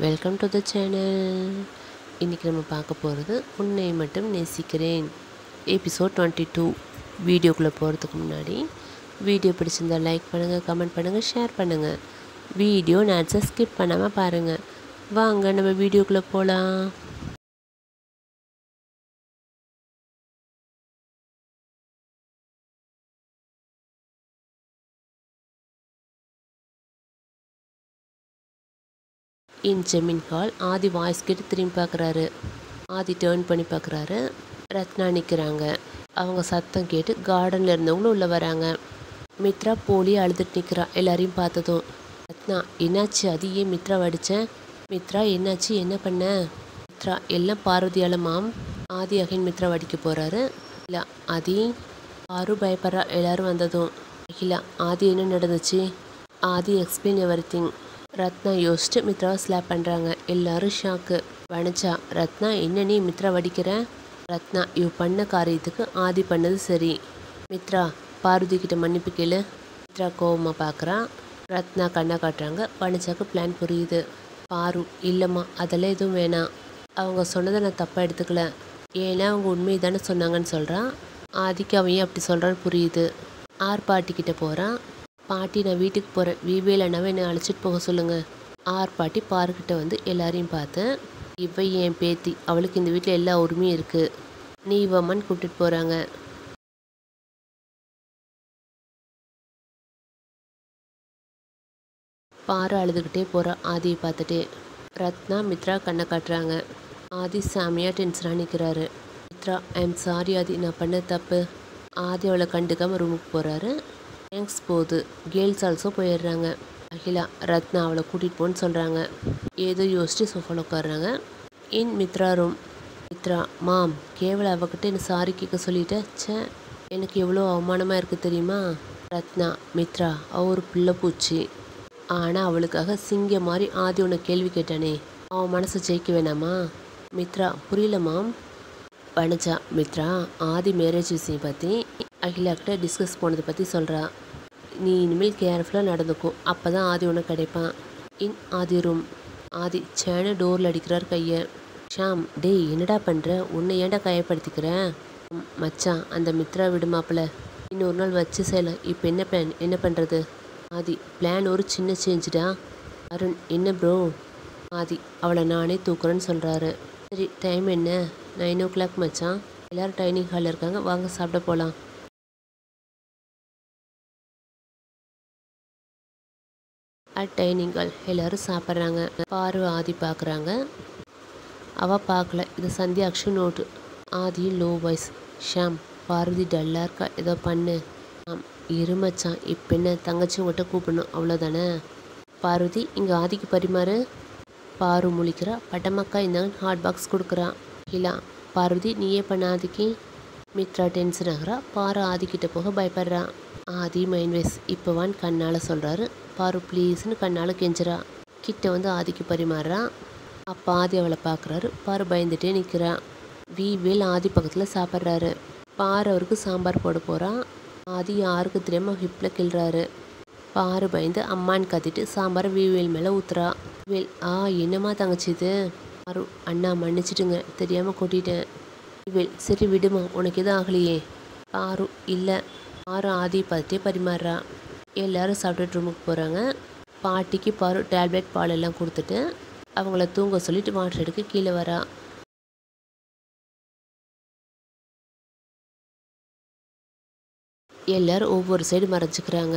Welcome to the channel இன்றைக்கி நம்ம பார்க்க போகிறது உன்னை மட்டும் நேசிக்கிறேன். எபிசோட் டுவெண்ட்டி டூ வீடியோக்குள்ளே போகிறதுக்கு முன்னாடி வீடியோ பிடிச்சிருந்தா லைக் பண்ணுங்கள் கமெண்ட் பண்ணுங்கள் ஷேர் பண்ணுங்கள் வீடியோ நேட்ஸை ஸ்கிப் பண்ணாமல் பாருங்கள் வாங்க நம்ம வீடியோக்குள்ளே போகலாம் இன் ஜெமின் ஹால். ஆதி வாய்ஸ் கேட்டு திரும்பி பார்க்குறாரு. ஆதி டேர்ன் பண்ணி பார்க்குறாரு. ரத்னா நிற்கிறாங்க அவங்க சத்தம் கேட்டு கார்டனில் இருந்தவங்களும் உள்ளே வராங்க. மித்ரா போலி அழுதுட்டு நிற்கிறா எல்லாரையும் பார்த்ததும். ரத்னா என்னாச்சு? அது ஏன் மித்ரா அடித்தேன் மித்ரா என்னாச்சு? என்ன பண்ண? மித்ரா எல்லாம் பார்வதியால் மாம். ஆதி அகைன் மித்ரா அடிக்க போகிறாரு இல்லை ஆதி. ஆறு பயப்படுறா. எல்லாரும் வந்ததும். அகிலா ஆதி என்ன நடந்துச்சு? Aadhi explain everything Ratna யோசிச்சுட்டு மித்ராவை ஸ்லாப் பண்ணுறாங்க எல்லாரும் ஷாக்கு வனஜா ரத்னா என்ன நீ மித்ரா வடிக்கிற? ரத்னா இவ பண்ண காரியத்துக்கு ஆதி பண்ணது சரி. மித்ரா பார்வதி கிட்ட மன்னிப்பு கேளு. மித்ரா கோவமாக பார்க்குறா ரத்னா கண்ணை காட்டுறாங்க. வனஜாக்கு பிளான் புரியுது. பாரு இல்லைம்மா அதெல்லாம் எதுவும் வேணாம். அவங்க சொன்னதை நான் தப்பாக எடுத்துக்கல. ஏன்னா அவங்க உண்மையை தானே சொன்னாங்கன்னு சொல்கிறான் ஆதிக்கு அவன் ஏன் அப்படி சொல்கிறான்னு புரியுது. ஆர் பாட்டிக்கிட்ட போகிறான் பாட்டி நான் வீட்டுக்கு போகிறேன் வீவேல் அண்ணாவை என்னை அழைச்சிட்டு போக சொல்லுங்கள் ஆர் பாட்டி பார்க்கிட்ட வந்து எல்லாரையும் பார்த்தேன். இவ என் பேத்தி. அவளுக்கு இந்த வீட்டில் எல்லா உரிமையும் இருக்குது நீ இவம்மன் கூப்பிட்டுட்டு போகிறாங்க பாரு அழுதுகிட்டே போகிற ஆதியை பார்த்துட்டே. ரத்னா மித்ரா கண்ணை காட்டுறாங்க. ஆதி சாமியாக டென்ஷனாக நிற்கிறாரு மித்ரா ஐம் சாரி ஆதி. நான் பண்ண தப்பு. ஆதி அவளை கண்டுக்காமல் ரூமுக்கு போகிறாரு தேங்க்ஸ் போகுது கேர்ள்ஸ் ஆல்சோ போயிடுறாங்க. அகிலா ரத்னா அவளை கூட்டிகிட்டு போன்னு சொல்கிறாங்க ஏதோ யோசிச்சு சோஃபாவில் உட்காடுறாங்க in Mitra room Mitra mom கேவல அவகிட்ட என்ன சாரி கேட்க சொல்லிட்டேன் ச்சே எனக்கு எவ்வளோ அவமானமாக இருக்குது தெரியுமா? ரத்னா மித்ரா அவ ஒரு பிள்ளை பூச்சி. ஆனால் அவளுக்காக சிங்க மாதிரி ஆதி உன்னை கேள்வி கேட்டானே. அவன் மனசை ஜெயிக்க வேணாமா? மித்ரா புரியல மாம் வனஜா மித்ரா ஆதி மேரேஜ் விஷயம் பற்றி அகிலாக்கிட்ட டிஸ்கஸ் போனதை பற்றி சொல்கிறா நீ இனிமேல் கேர்ஃபுல்லாக நடந்துக்கும் அப்போ தான் ஆதி உனக்கு கிடைப்பான். இன் ஆதி ரூம் ஆதி சேனு டோரில் அடிக்கிறார் கையை. ஷாம் டேய் என்னடா பண்ணுற உன்னை ஏன்டா கையப்படுத்திக்கிறேன் மச்சான் அந்த மித்ரா விடுமாப்பில் இன்னொரு நாள் வச்சு செய்யலாம். இப்போ என்ன பிளான் என்ன பண்ணுறது ஆதி பிளான் ஒரு சின்ன சேஞ்சுடா அருண் என்ன ப்ரோ ஆதி அவளை நானே தூக்குறேன்னு சொல்கிறாரு சரி டைம் என்ன? நைன் ஓ கிளாக் மச்சான். எல்லோரும் டைனிங் ஹாலில் இருக்காங்க. வாங்க சாப்பிட போகலாம் அட் டைனிங் ஹால். எல்லோரும் சாப்பிட்றாங்க. பார்வை ஆதி பார்க்குறாங்க. அவள் பார்க்கல. இது சந்தியாக்ஷு note. Aadhi low voice. Sham Parvathi டல்லாக இருக்கா? ஏதோ பண்ணு. ஆம் இரு மச்சான். இப்போ என்ன? தங்கச்சி உங்கள்கிட்ட கூப்பிடணும். அவ்வளோதானே பார்வதி இங்கே ஆதிக்கு பரிமாறு. பாரு முழிக்கிறா. பட்டமக்கா இந்த ஹாட் பாக்ஸ் கொடுக்குறா. இல்லா பார்வதி நீயே பண்ணாதிக்கு. மித்ரா டென்ஷன் ஆகிறா பாரு ஆதிக்கிட்ட போக பயப்படுறா. ஆதி மைண்ட் வேஸ் இப்போவான்னு கண்ணால் சொல்கிறாரு பாரு ப்ளீஸ்னு கண்ணால் கெஞ்சுறா. கிட்ட வந்து ஆதிக்கு பரிமாறுறா. அப்போ ஆதி அவளை பார்க்குறாரு பாரு பயந்துட்டே நிற்கிறா வீவேல் ஆதி பக்கத்தில் சாப்பிட்றாரு. பாரு அவருக்கு சாம்பார் போட போகிறான் ஆதி யாருக்கு தெரியாமல் ஹிப்பில் கிள்றாரு. பாரு பயந்து அம்மான்னு கத்திட்டு சாம்பார் வீவேல் மேலே ஊத்துறா. வேல் ஆ என்னம்மா தங்கச்சி இது? பாரு அண்ணா மன்னிச்சிட்டுங்க தெரியாமல் கொட்டிட்டேன். சரி விடுமா உனக்கு எதுவும் ஆகலையே? பாரு இல்லை. ஆறு ஆதி பார்த்தே பரிமாறுறா எல்லாரும் சாப்பிட்டுட்டு ரூமுக்கு போகிறாங்க பாட்டிக்கு பாரு டேப்லெட் பால் எல்லாம் கொடுத்துட்டு அவங்கள தூங்க சொல்லிட்டு வாட்டர் எடுக்க கீழே வரா. எல்லாரும் ஒவ்வொரு சைடு மறைச்சிக்கிறாங்க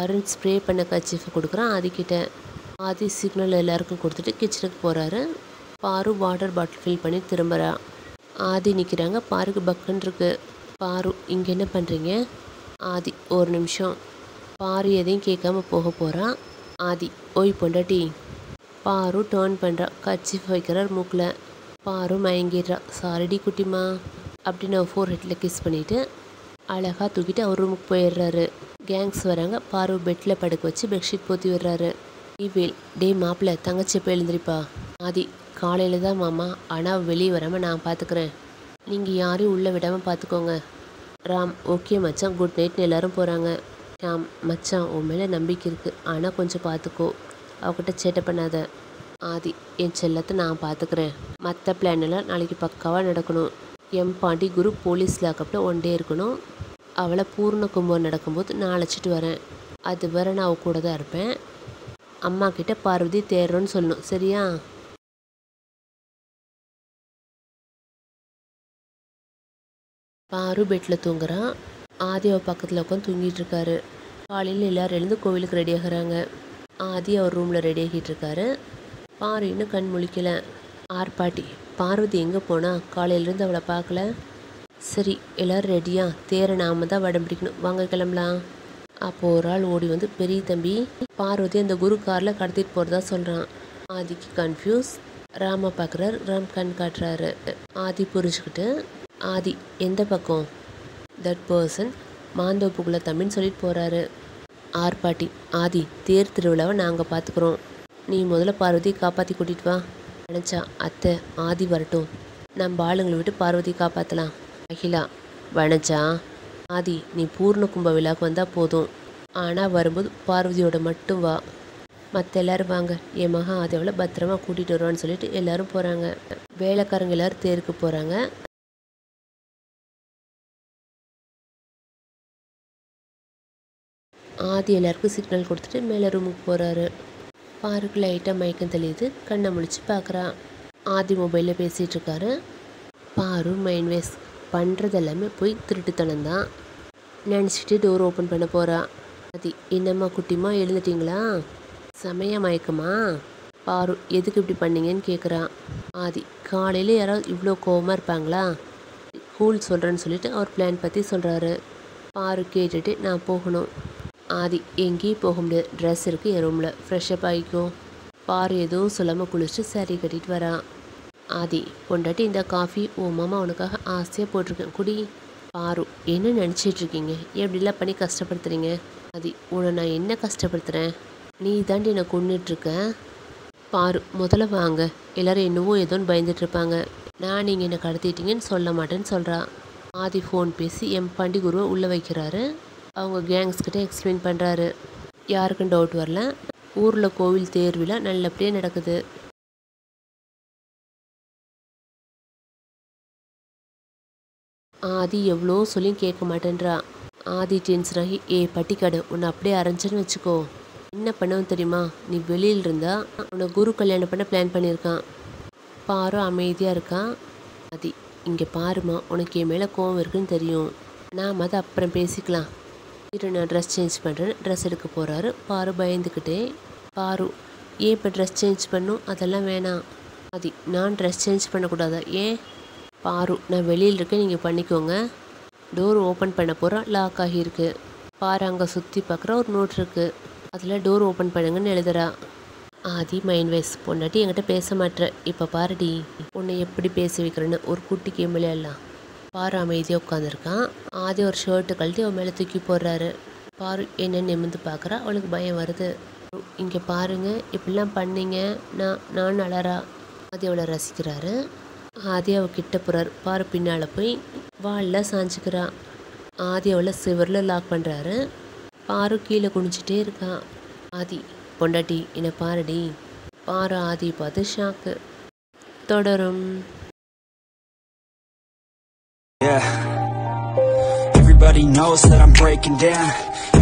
அருண் ஸ்ப்ரே பண்ண கச்சிஃபை கொடுக்குறான் ஆதிக்கிட்ட. ஆதி சிக்னல் எல்லாருக்கும் கொடுத்துட்டு கிச்சனுக்கு போகிறாரு பாரு வாட்டர் பாட்டில் ஃபில் பண்ணி திரும்புகிறா ஆதி நிற்கிறாங்க பாருக்கு பக்குன்னு இருக்கு. பாரு இங்கே என்ன பண்ணுறீங்க ஆதி ஒரு நிமிஷம். பாரு எதையும் கேட்காம போக போகிறான் ஆதி ஓய் பொண்டாட்டி. பாரு டேர்ன் பண்ணுறா கச்சி வைக்கிறார் மூக்கில். பாரு மயங்கிடுறா. சாரிடி குட்டிமா அப்படின்னு ஃபோர் ஹெட்டில் கிஸ் பண்ணிவிட்டு அழகாக தூக்கிட்டு அவர் ரூமுக்கு போயிடுறாரு. கேங்ஸ் வராங்க பாரு பெட்டில் படுக்க வச்சு பெட்ஷீட் போத்தி விடுறாரு. இவேல் டே மாப்பிள்ள தங்கச்சி எப்போ எழுந்திரிப்பா? ஆதி காலையில் தான் மாமா. ஆனால் வெளியே வராமல் நான் பார்த்துக்கிறேன் நீங்கள் யாரையும் உள்ளே விடாமல் பார்த்துக்கோங்க ராம் ஓகே மச்சான். குட் நைட்னு எல்லோரும் போகிறாங்க ராம் மச்சான் உன் மேலே நம்பிக்கை இருக்குது ஆனால் கொஞ்சம் பார்த்துக்கோ அவகிட்ட சேட்டை பண்ணாத. ஆதி என் செல்லத்தை நான் பார்த்துக்கிறேன் மற்ற பிளான் எல்லாம் நாளைக்கு பக்காவாக நடக்கணும். எம் பாண்டி குரு போலீஸ் லாக்கப்பில் ஒன் டே இருக்கணும். அவளை பூர்ண கும்பம் நடக்கும்போது நான் அழைச்சிட்டு வரேன். அது வரை நான் அவ கூட தான் இருப்பேன். அம்மா கிட்ட பார்வதி தேடுறோன்னு சொல்லணும். சரியா? பாரு பெட்டில் தூங்குறான். ஆதி அவர் பக்கத்தில் உட்காந்து தூங்கிட்டு இருக்காரு. காலையில் எல்லோரும் எழுந்து கோவிலுக்கு ரெடி ஆகுறாங்க. ஆதி அவர் ரூமில் ரெடி ஆகிட்டு இருக்காரு. பாரு இன்னும் கண் முழிக்கல. ஆர்ப்பாட்டி பார்வதி எங்கே போனா? காலையிலேருந்து அவளை பார்க்கல. சரி எல்லோரும் ரெடியா தேரை நாம தான் வடம் பிடிக்கணும். வாங்க கிளம்பலாம். அப்போ ஒரு ஆள் ஓடி வந்து பெரிய தம்பி பார்வதி அந்த குரு காரில் கடத்திட்டு போகிறதா சொல்கிறான் ஆதிக்கு கன்ஃபியூஸ் ராம பார்க்குறாரு ராம் கண் காட்டுறாரு. ஆதி புரிஞ்சுக்கிட்டு ஆதி. எந்த பக்கம்? தட் பர்சன் மாந்தோப்புக்குள்ள தம்பின்னு சொல்லிட்டு போகிறாரு ஆர்பாட்டி ஆதி தேர் திருவிழாவை நாங்கள் பார்த்துக்குறோம். நீ முதல்ல பார்வதியை காப்பாற்றி கூட்டிகிட்டு வா. நினச்சா அத்தை ஆதி வரட்டும். நம்ம ஆளுங்களை விட்டு பார்வதி காப்பாற்றலாம் அகிலா வனஜா ஆதி நீ பூர்ண கும்ப விழாக்கு வந்தால் போதும். ஆனால் வரும்போது பார்வதியோட மட்டும் வா. மற்ற எல்லாரும் வாங்க. என் மகா ஆதியாவில் பத்திரமா கூட்டிகிட்டு வருவான்னு சொல்லிட்டு எல்லோரும் போகிறாங்க வேலைக்காரங்க எல்லாரும் தேருக்கு போகிறாங்க ஆதி எல்லாருக்கும் சிக்னல் கொடுத்துட்டு மேலே ரூமுக்கு போகிறாரு பாருக்கு லைட்டாக மயக்கம் தெளியுது. கண்ணை முழிச்சு பார்க்குறான் ஆதி மொபைலில் பேசிகிட்டு இருக்காரு. பாரு மைண்ட் வேஸ்ட் பண்ணுறது எல்லாமே போய் திருட்டுத்தனம் தான் நினச்சிட்டு டோர் ஓப்பன் பண்ண போகிறா ஆதி என்னம்மா குட்டிமா எழுந்துட்டீங்களா? செமையா மயக்கமா? பாரு எதுக்கு இப்படி பண்ணீங்கன்னு கேட்குறான் ஆதி காலையில் யாராவது இவ்வளோ கோவமாக இருப்பாங்களா? கூல் சொல்கிறேன்னு சொல்லிட்டு அவர் பிளான் பற்றி சொல்கிறாரு பாரு கேட்டுட்டு நான் போகணும். ஆதி. எங்கேயும் போக முடியாது. ட்ரெஸ் இருக்குது என் ரூமில் ஃப்ரெஷ்ஷப் ஆகிக்கும் பாரு எதுவும் சொல்லாமல் குளிச்சுட்டு சரி கட்டிட்டு வரான் ஆதி பொண்டாட்டி இந்த காஃபி ஓ மாமா உனக்காக ஆசையாக போட்டிருக்கேன். குடி. பாரு என்ன நினச்சிட்டு இருக்கீங்க? எப்படிலாம் பண்ணி கஷ்டப்படுத்துறீங்க? ஆதி உன்னை நான் என்ன கஷ்டப்படுத்துகிறேன் நீ தாண்டி என்னை கொண்டுட்ருக்க பாரு முதல்ல வாங்க. எல்லாரும் என்னவோ ஏதோன்னு பயந்துட்டுருப்பாங்க நான் நீங்கள் என்னை கடத்திட்டீங்கன்னு சொல்ல மாட்டேன்னு சொல்கிறா ஆதி ஃபோன் பேசி எம் பண்டிகுருவை உள்ளே வைக்கிறாரு. அவங்க கேங்ஸ்கிட்ட எக்ஸ்பிளைன் பண்ணுறாரு யாருக்கும் டவுட் வரல. ஊரில் கோவில் தேர்வில் நல்லபடியாக நடக்குது. ஆதி எவ்வளோ சொல்லியும் கேட்க மாட்டேன்றா. ஆதி டென்ஷன் ஆகி ஏ பட்டிக்காடு உன்னை அப்படியே அரைஞ்சேன்னு வச்சுக்கோ. என்ன பண்ணவும் தெரியுமா? நீ வெளியில் இருந்தா உன்னை குரு கல்யாணம் பண்ண பிளான் பண்ணியிருக்கான். பாரு அமைதியாக இருக்கான் ஆதி இங்கே பாருமா உனக்கு என் மேலே கோவம் இருக்குன்னு தெரியும். நாம் அதை அப்புறம் பேசிக்கலாம். இரு நான் ட்ரெஸ் சேஞ்ச் பண்ணுறேன் ட்ரெஸ் எடுக்க போகிறாரு பாரு பயந்துக்கிட்டே பாரு ஏன் இப்போ ட்ரெஸ் சேஞ்ச் பண்ணும்? அதெல்லாம் வேணாம். ஆதி நான் ட்ரெஸ் சேஞ்ச் பண்ணக்கூடாதா? ஏன்? பாரு நான் வெளியில் இருக்கேன். நீங்கள் பண்ணிக்கோங்க. டோர் ஓப்பன் பண்ண போகிறோம் லாக் ஆகியிருக்கு. பாரு அங்கே சுற்றி பார்க்குற ஒரு நோட் இருக்குது அதில் டோர் ஓப்பன் பண்ணுங்கன்னு எழுதுறா. ஆதி மைண்ட் வைஸ் பொண்டாட்டி என்கிட்ட பேச மாட்டேற இப்போ பாருடி உன்னை எப்படி பேச வைக்கிறேன்னு ஒரு குட்டி கேம் விளையாடலாம் பாரு அமைதியாக உட்காந்துருக்கான் ஆதி ஒரு ஷர்ட்டு கழட்டி அவன் மேலே தூக்கி போடுறாரு. பாரு என்னென்னு நிமிந்து பார்க்குறா? அவளுக்கு பயம் வருது. இங்கே பாருங்கள் இப்படிலாம் பண்ணீங்க. நான் நான் அழறா? ஆதி அவளை ரசிக்கிறாரு. ஆதி அவள் கிட்ட போகிறார் பாரு பின்னால் போய் வாலில் சாஞ்சிக்கிறா. ஆதி அவளை சிவரில் லாக் பண்ணுறாரு பாரு கீழே குனிச்சிட்டே இருக்கான் ஆதி பொண்டாட்டி என்னை பாருடி. பாரு ஆதி பார்த்து ஷாக்கு தொடரும். Yeah. Everybody knows that I'm breaking down.